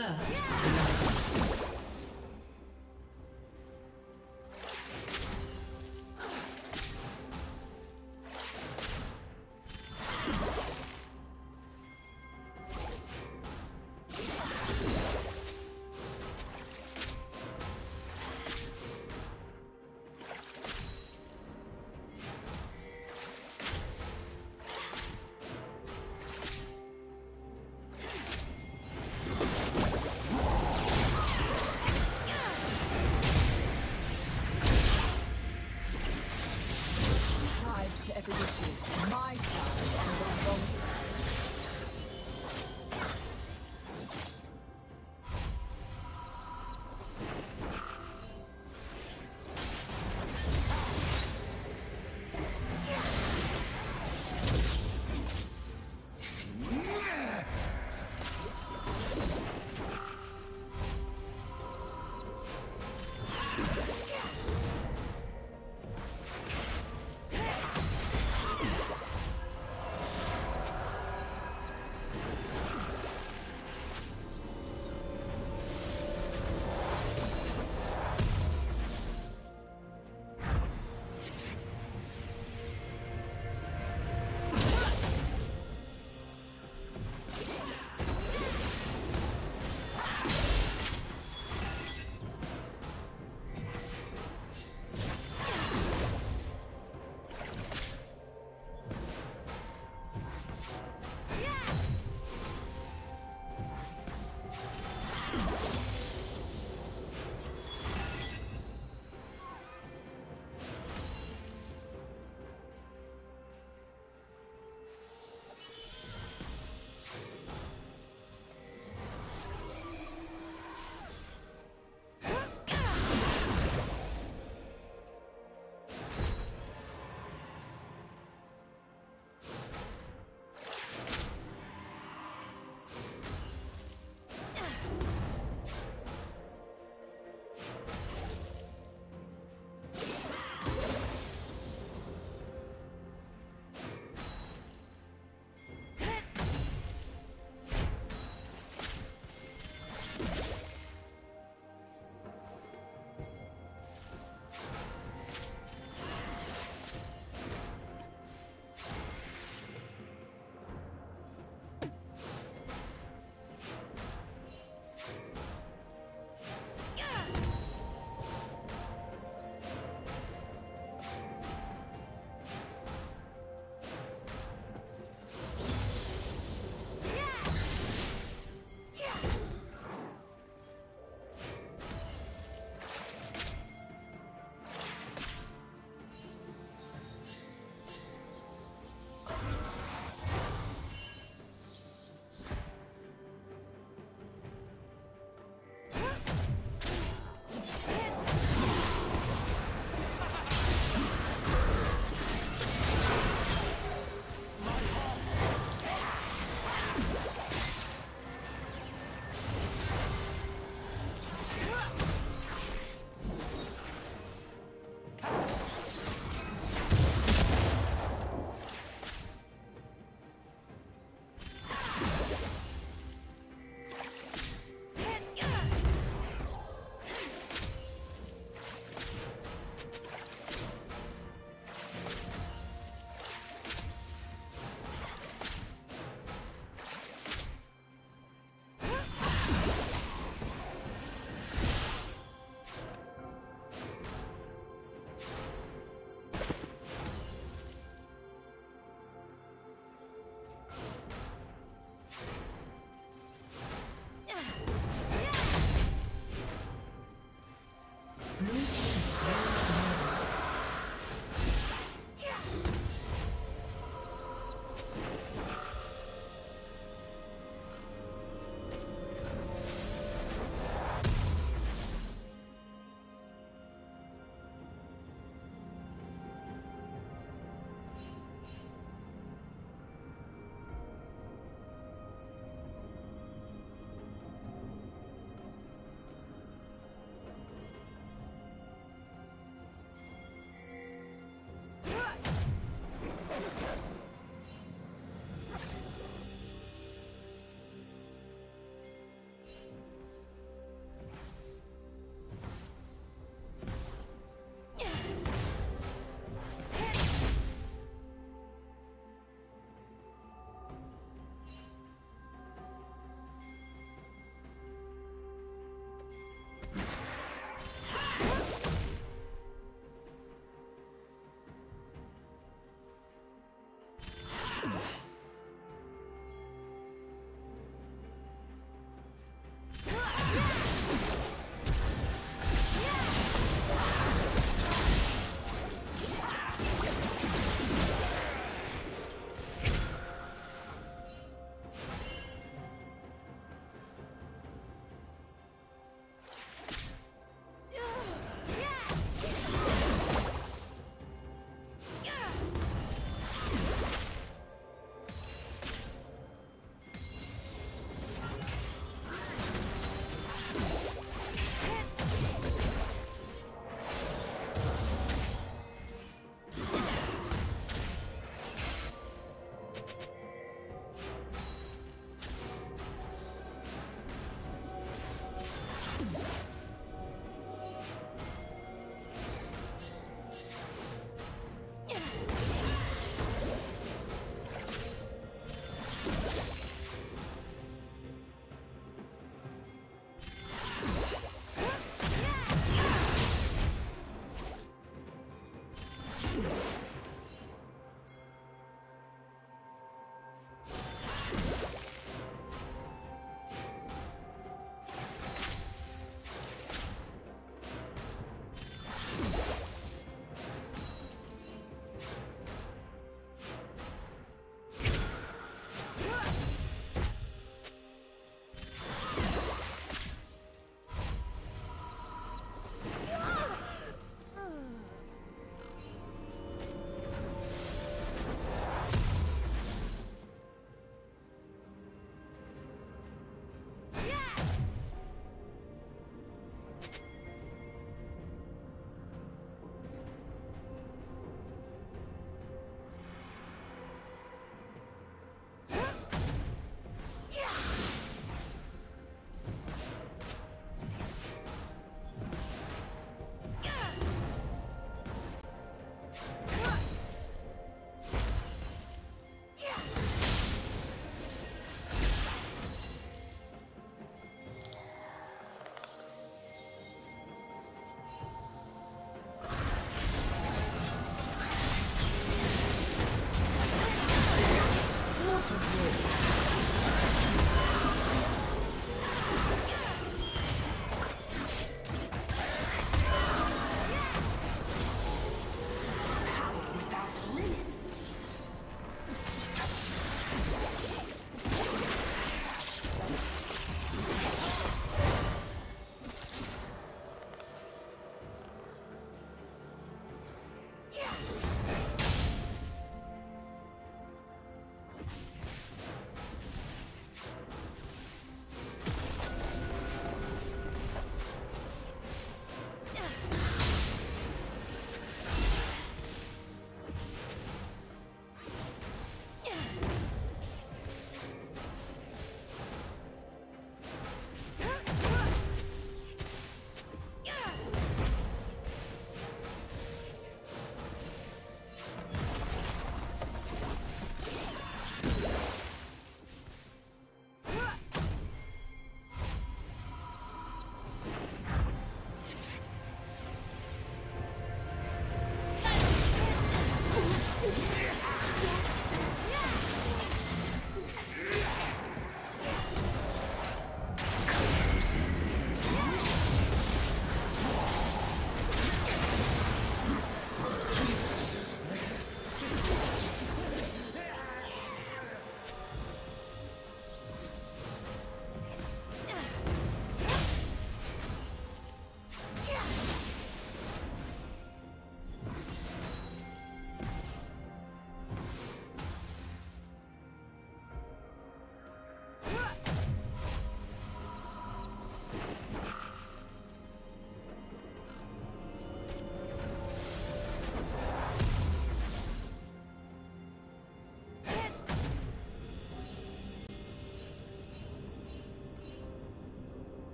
First. to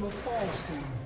will fall soon.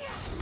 Yeah!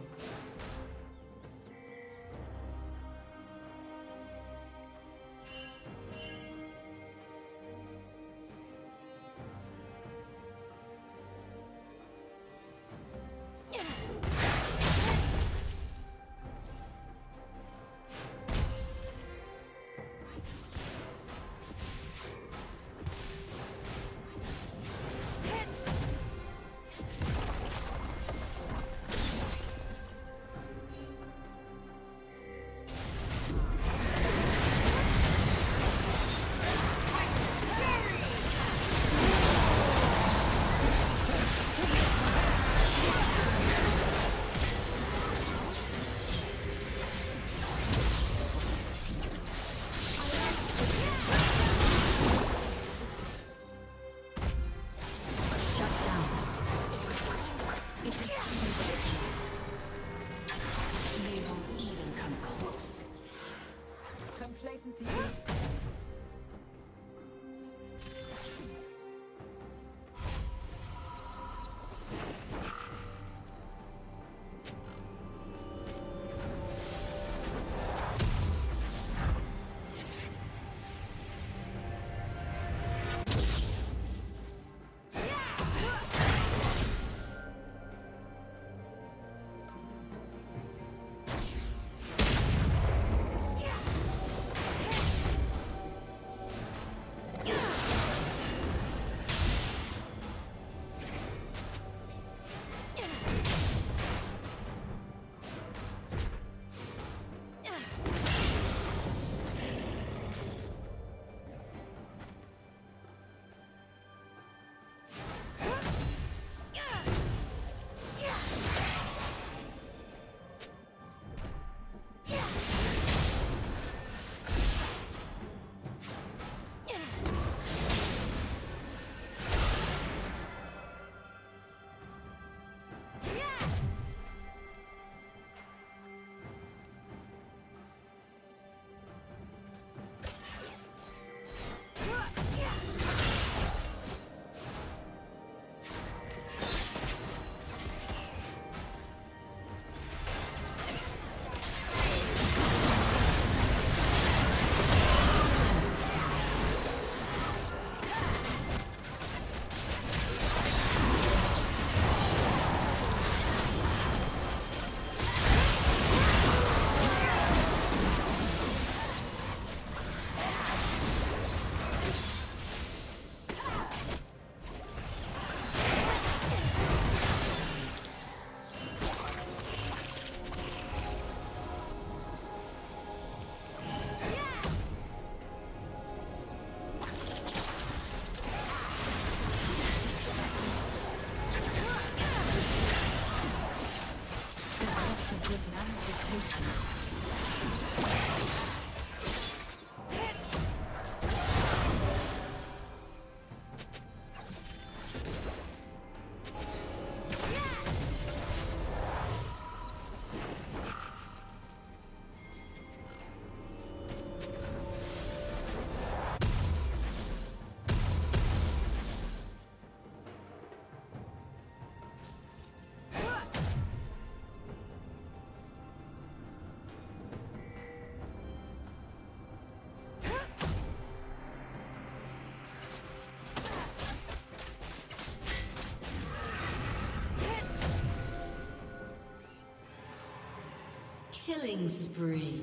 Killing spree.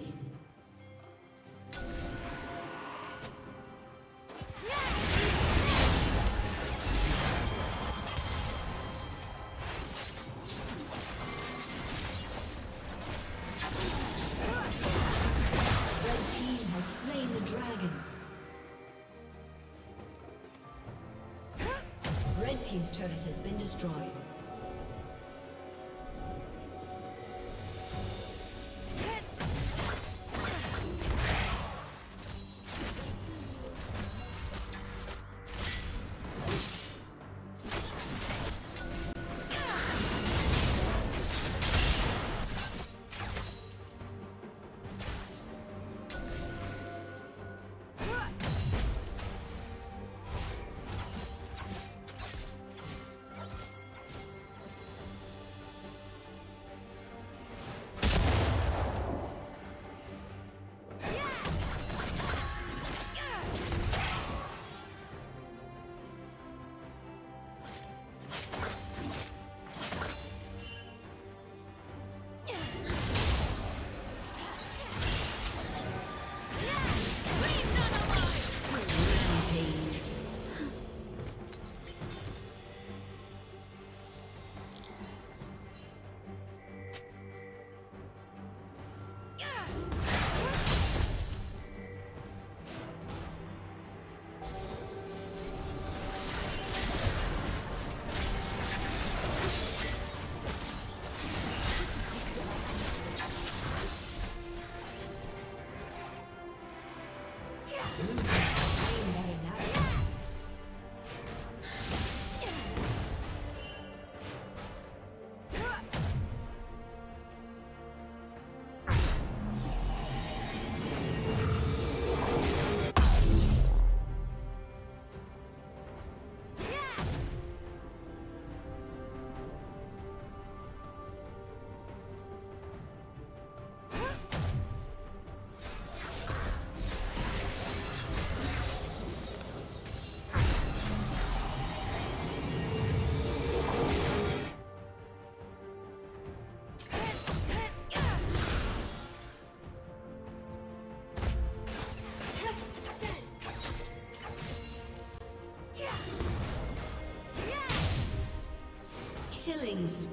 Red team has slain the dragon. Red team's turret has been destroyed.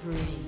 Spree.